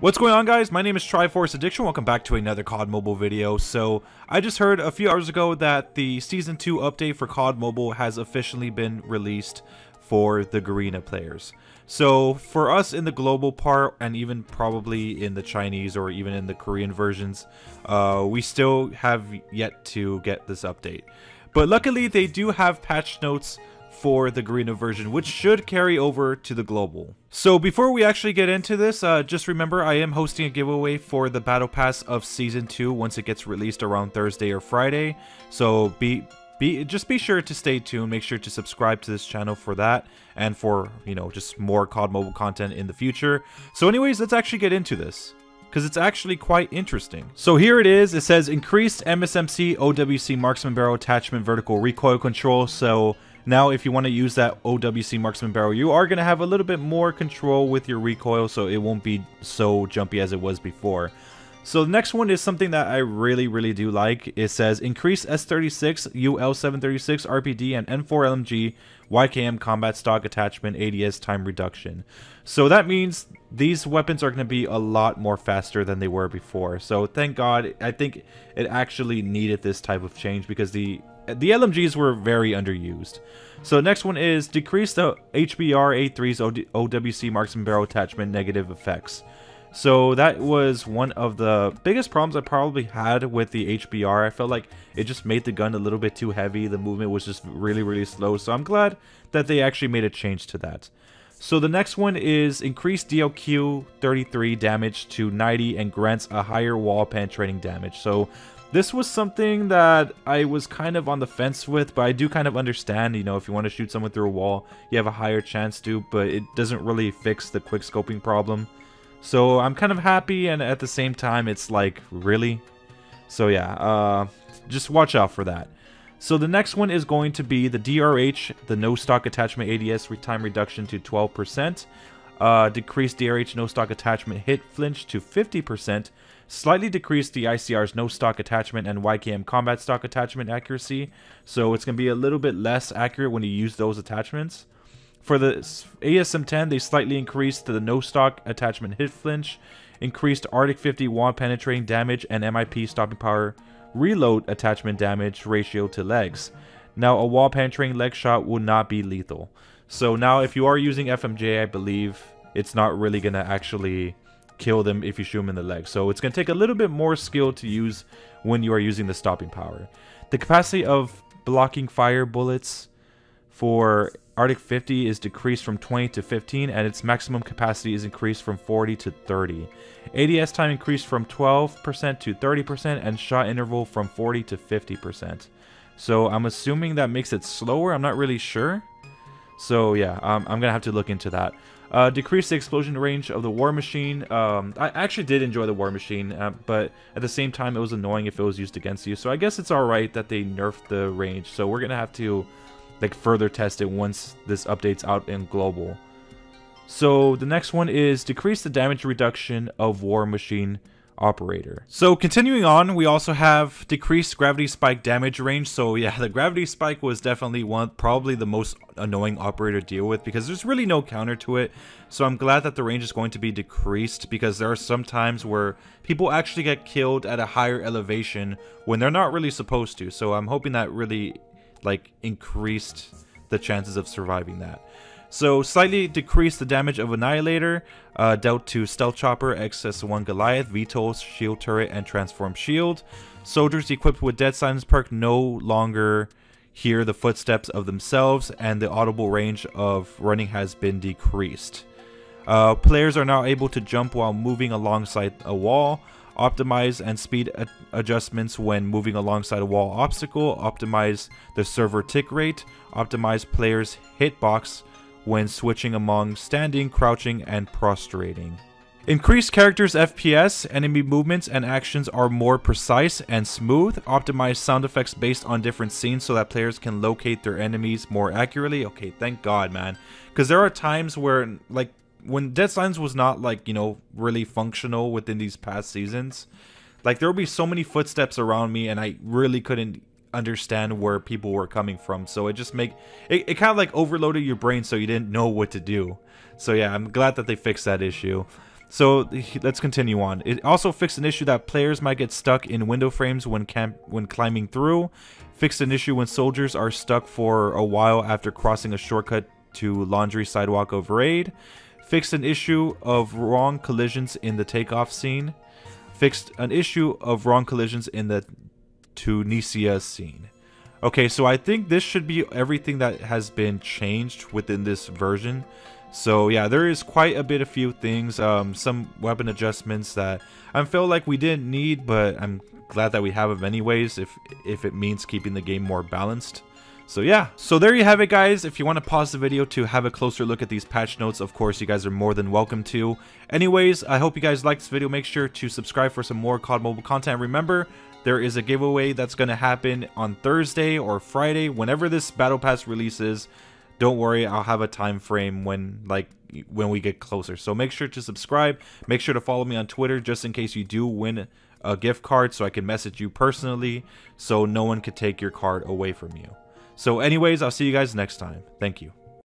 What's going on guys? My name is Triforce Addiction. Welcome back to another COD Mobile video. So, I just heard a few hours ago that the Season 2 update for COD Mobile has officially been released for the Garena players. So, for us in the global part, and even probably in the Chinese or even in the Korean versions, uh, we still have yet to get this update. But luckily, they do have patch notes for the Garena version, which should carry over to the global. So before we actually get into this, uh, just remember I am hosting a giveaway for the Battle Pass of Season 2 once it gets released around Thursday or Friday. So be be just be sure to stay tuned. Make sure to subscribe to this channel for that and for, you know, just more COD mobile content in the future. So anyways, let's actually get into this because it's actually quite interesting. So here it is. It says increased MSMC OWC marksman barrel attachment vertical recoil control. So now, if you want to use that OWC Marksman Barrel, you are going to have a little bit more control with your recoil, so it won't be so jumpy as it was before. So the next one is something that I really, really do like. It says increase S36, UL736, RPD, and M4 LMG YKM combat stock attachment ADS time reduction. So that means these weapons are going to be a lot more faster than they were before. So thank God, I think it actually needed this type of change because the the LMGs were very underused. So next one is decrease the HBR A3's OWC marksman barrel attachment negative effects. So that was one of the biggest problems I probably had with the HBR. I felt like it just made the gun a little bit too heavy. The movement was just really, really slow. So I'm glad that they actually made a change to that. So the next one is increase DLQ 33 damage to 90 and grants a higher wall penetrating damage. So this was something that I was kind of on the fence with, but I do kind of understand, you know, if you want to shoot someone through a wall, you have a higher chance to, but it doesn't really fix the quick scoping problem. So I'm kind of happy, and at the same time, it's like, really? So yeah, uh, just watch out for that. So the next one is going to be the DRH, the no stock attachment ADS time reduction to 12%, uh, decrease DRH no stock attachment hit flinch to 50%, slightly decreased the ICR's no stock attachment and YKM combat stock attachment accuracy, so it's going to be a little bit less accurate when you use those attachments. For the ASM-10, they slightly increased the no stock attachment hit flinch, increased Arctic 50 wall penetrating damage and MIP stopping power reload attachment damage ratio to legs. Now, a wall penetrating leg shot will not be lethal. So now, if you are using FMJ, I believe it's not really going to actually kill them if you shoot them in the leg. So it's going to take a little bit more skill to use when you are using the stopping power. The capacity of blocking fire bullets for Arctic 50 is decreased from 20 to 15 and its maximum capacity is increased from 40 to 30. ADS time increased from 12% to 30% and shot interval from 40 to 50%. So I'm assuming that makes it slower. I'm not really sure. So yeah, um, I'm to have to look into that. Uh, decrease the explosion range of the War Machine. Um, I actually did enjoy the War Machine, uh, but at the same time it was annoying if it was used against you. So I guess it's alright that they nerfed the range. So we're going to have to like further test it once this update's out in global. So the next one is decrease the damage reduction of War Machine operator. So continuing on, we also have decreased gravity spike damage range. So yeah, the gravity spike was definitely one, probably the most annoying operator to deal with because there's really no counter to it. So I'm glad that the range is going to be decreased because there are some times where people actually get killed at a higher elevation when they're not really supposed to. So I'm hoping that really like increased the chances of surviving that. So slightly decrease the damage of Annihilator, uh, dealt to Stealth Chopper, XS1 Goliath, VTOL, Shield Turret, and Transform Shield. Soldiers equipped with Dead Silence perk no longer hear the footsteps of themselves, and the audible range of running has been decreased. Uh, players are now able to jump while moving alongside a wall, optimize and speed adjustments when moving alongside a wall obstacle, optimize the server tick rate, optimize players' hitbox when switching among standing, crouching, and prostrating. Increased characters' FPS, enemy movements, and actions are more precise and smooth. Optimize sound effects based on different scenes so that players can locate their enemies more accurately. Okay, thank God, man. Because there are times where, like, when Dead Silence was not, like, you know, really functional within these past seasons, like, there would be so many footsteps around me and I really couldn't understand where people were coming from. So it just make it, it kind of like overloaded your brain so you didn't know what to do. So yeah, I'm glad that they fixed that issue. So let's continue on. It also fixed an issue that players might get stuck in window frames when camp when climbing through. Fixed an issue when soldiers are stuck for a while after crossing a shortcut to Laundry Sidewalk of Raid. Fixed an issue of wrong collisions in the takeoff scene. Fixed an issue of wrong collisions in the Tunisia scene. Okay, so I think this should be everything that has been changed within this version. So yeah, there is quite a bit of few things, um, some weapon adjustments that I feel like we didn't need, but I'm glad that we have them anyways if if it means keeping the game more balanced. So yeah, so there you have it guys. If you want to pause the video to have a closer look at these patch notes, of course you guys are more than welcome to. Anyways, I hope you guys liked this video. Make sure to subscribe for some more COD Mobile content. Remember, there is a giveaway that's going to happen on Thursday or Friday, whenever this Battle Pass releases. Don't worry, I'll have a time frame when like when we get closer. So make sure to subscribe. Make sure to follow me on Twitter just in case you do win a gift card so I can message you personally so no one could take your card away from you. So anyways, I'll see you guys next time. Thank you.